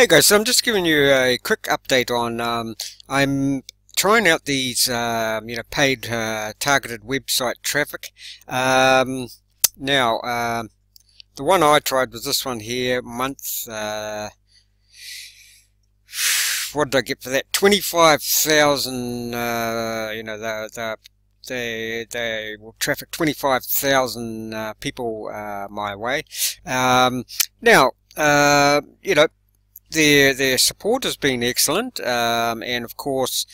Hey guys, so I'm just giving you a quick update on, um, I'm trying out these, um, you know, paid uh, targeted website traffic. Um, now, um, the one I tried was this one here, month, uh, what did I get for that? 25,000, uh, you know, the, the, they, they will traffic 25,000 uh, people uh, my way. Um, now, uh, you know, their their support has been excellent, um, and of course,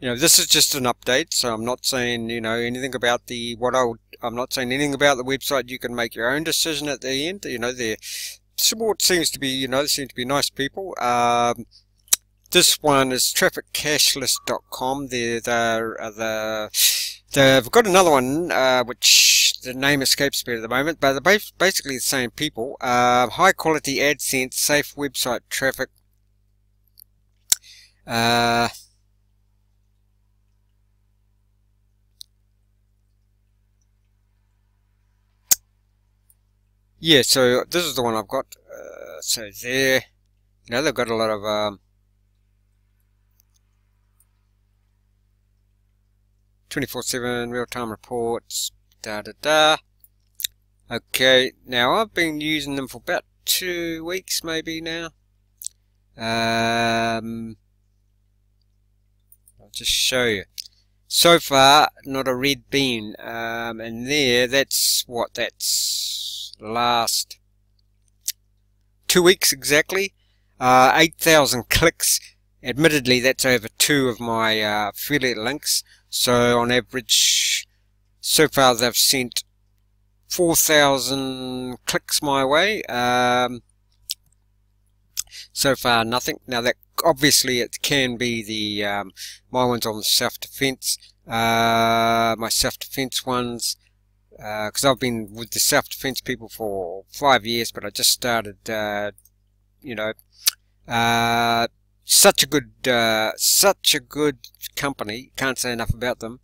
you know this is just an update, so I'm not saying you know anything about the what I would, I'm not saying anything about the website. You can make your own decision at the end. You know their support seems to be you know seem to be nice people. Um, this one is trafficcashlist.com. They're, they're uh, the they've got another one uh, which the name escapes me at the moment, but they're basically the same people. Uh, high quality AdSense, safe website traffic. Uh, yeah, so this is the one I've got. Uh, so there, know, they've got a lot of um, 24-7 real-time reports, da da da. Okay, now I've been using them for about two weeks maybe now. Um, I'll just show you. So far, not a red bean. Um, and there, that's what, that's last two weeks exactly. Uh, 8,000 clicks. Admittedly, that's over two of my uh, affiliate links. So on average, so far they've sent 4,000 clicks my way. Um, so far nothing. Now that obviously it can be the um, my ones on self-defense, uh, my self-defense ones, because uh, I've been with the self-defense people for five years, but I just started, uh, you know, uh, such a good, uh, such a good company. Can't say enough about them.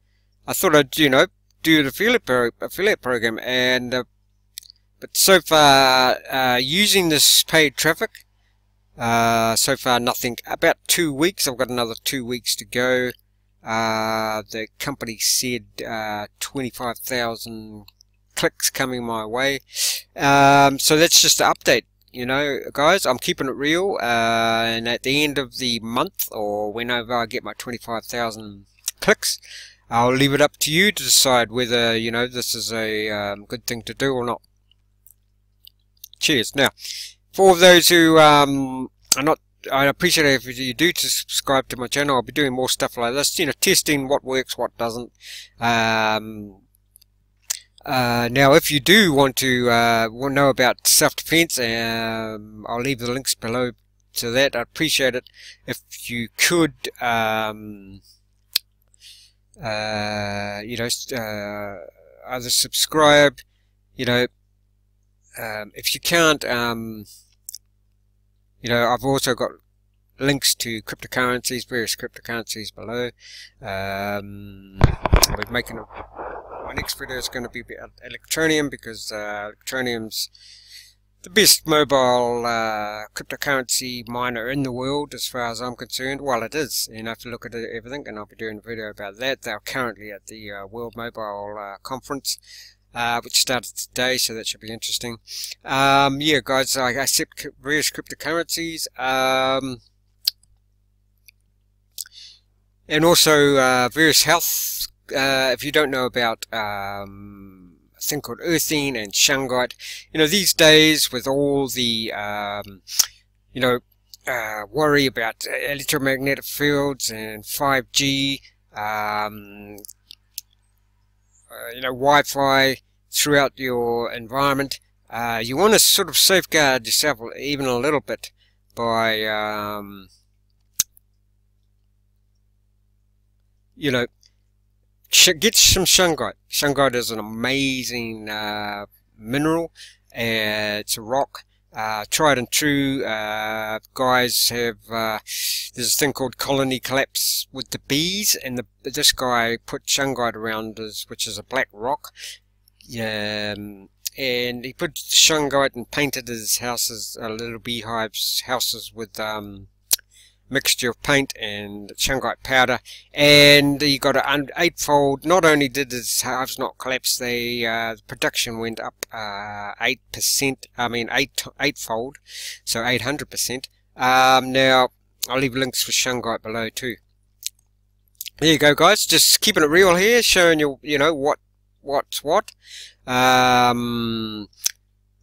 I thought I'd, you know, do the affiliate, pro affiliate program and uh, but so far uh, using this paid traffic uh, so far nothing. About two weeks I've got another two weeks to go. Uh, the company said uh, 25,000 clicks coming my way. Um, so that's just an update you know guys. I'm keeping it real uh, and at the end of the month or whenever I get my 25,000 clicks I'll leave it up to you to decide whether, you know, this is a um, good thing to do or not. Cheers. Now, for those who um, are not, I appreciate it if you do subscribe to my channel. I'll be doing more stuff like this, you know, testing what works, what doesn't. Um, uh, now, if you do want to uh, know about self-defense, um, I'll leave the links below to that. I'd appreciate it if you could um, uh, you know, uh, either subscribe, you know, um, if you can't, um, you know, I've also got links to cryptocurrencies, various cryptocurrencies below. Um, we're making a, my next video is going to be about Electroneum because uh, Electroneum's the best mobile uh, cryptocurrency miner in the world as far as I'm concerned. Well, it is. You have to look at everything, and I'll be doing a video about that. They're currently at the uh, World Mobile uh, Conference, uh, which started today, so that should be interesting. Um, yeah, guys, I accept various cryptocurrencies. Um, and also uh, various health. Uh, if you don't know about um, thing called earthing and shungite. You know, these days with all the, um, you know, uh, worry about electromagnetic fields and 5G, um, uh, you know, Wi-Fi throughout your environment. Uh, you want to sort of safeguard yourself even a little bit by, um, you know, get some shungite. Shungite is an amazing uh, mineral. Uh, it's a rock. Uh, tried and true. Uh, guys have uh, there's a thing called colony collapse with the bees, and the, this guy put shungite around us, which is a black rock. Um, and he put shungite and painted his houses, uh, little beehives houses with um, mixture of paint and shungite powder. And you got an eightfold not only did his hives not collapse the uh, production went up uh, 8% I mean 8 eightfold so 800% um, now I'll leave links for shungite below too. There you go guys. Just keeping it real here showing you you know what what's what. Um,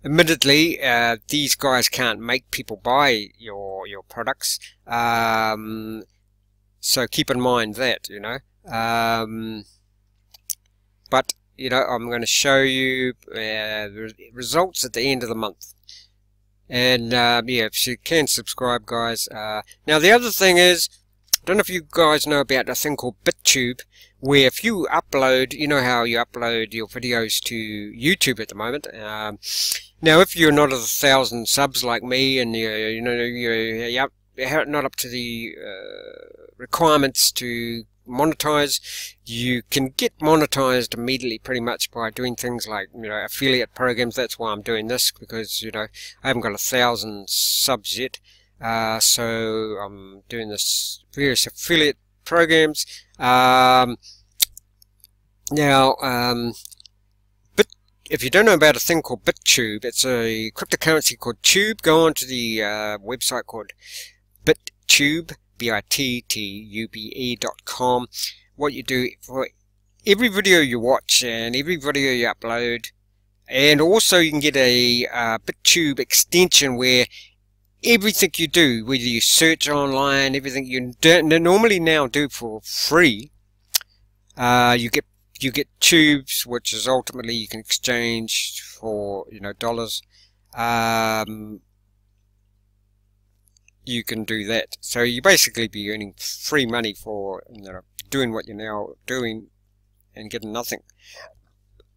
admittedly, uh, these guys can't make people buy your your products. Um, so keep in mind that you know. Um, but you know, I'm going to show you uh, the results at the end of the month. And um, yeah, if you can subscribe, guys. Uh, now the other thing is, I don't know if you guys know about a thing called BitTube where if you upload, you know how you upload your videos to YouTube at the moment. Um, now, if you're not at a thousand subs like me, and you you know you're, not up to the uh, requirements to monetize, you can get monetized immediately pretty much by doing things like, you know, affiliate programs. That's why I'm doing this because, you know, I haven't got a thousand subs yet. Uh, so I'm doing this various affiliate programs. Um, now, um, if you don't know about a thing called BitTube, it's a cryptocurrency called Tube. Go on to the uh, website called BitTube, B-I-T-T-U-B-E dot com. What you do for every video you watch and every video you upload, and also you can get a uh, BitTube extension where everything you do, whether you search online, everything you normally now do for free, uh, you get you get tubes, which is ultimately you can exchange for you know dollars. Um, you can do that. So you basically be earning free money for you know, doing what you're now doing and getting nothing.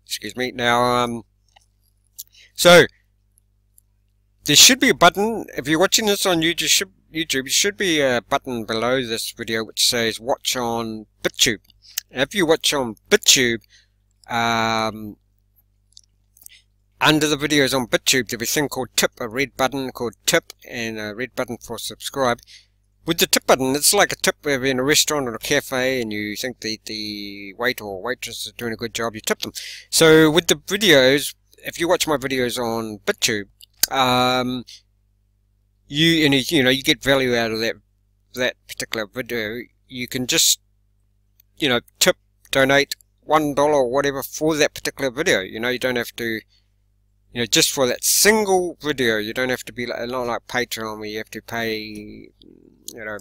Excuse me. Now, um, so there should be a button, if you're watching this on YouTube, should, YouTube, there should be a button below this video which says watch on BitTube. If you watch on BitTube, um, under the videos on BitTube, there's a thing called tip, a red button called tip, and a red button for subscribe. With the tip button, it's like a tip if you're in a restaurant or a cafe and you think the, the waiter or waitress is doing a good job, you tip them. So with the videos, if you watch my videos on BitTube, um, you and you know you get value out of that that particular video. You can just you know tip donate one dollar or whatever for that particular video. You know you don't have to you know just for that single video. You don't have to be like, not like Patreon where you have to pay you know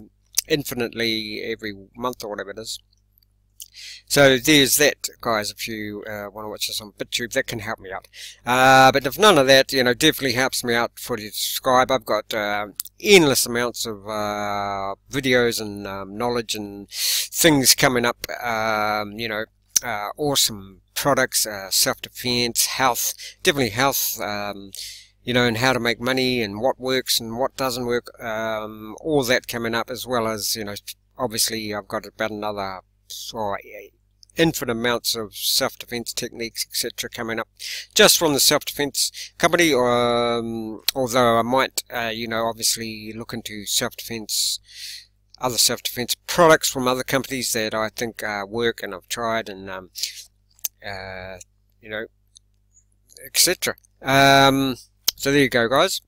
infinitely every month or whatever it is. So there's that, guys, if you uh, want to watch this on BitTube, that can help me out. Uh, but if none of that, you know, definitely helps me out for you to subscribe. I've got uh, endless amounts of uh, videos and um, knowledge and things coming up, um, you know, uh, awesome products, uh, self-defense, health, definitely health, um, you know, and how to make money and what works and what doesn't work, um, all that coming up as well as, you know, obviously I've got about another or infinite amounts of self-defense techniques, etc., coming up just from the self-defense company. Um, although I might, uh, you know, obviously look into self-defense, other self-defense products from other companies that I think uh, work and I've tried, and um, uh, you know, etc. Um, so there you go, guys.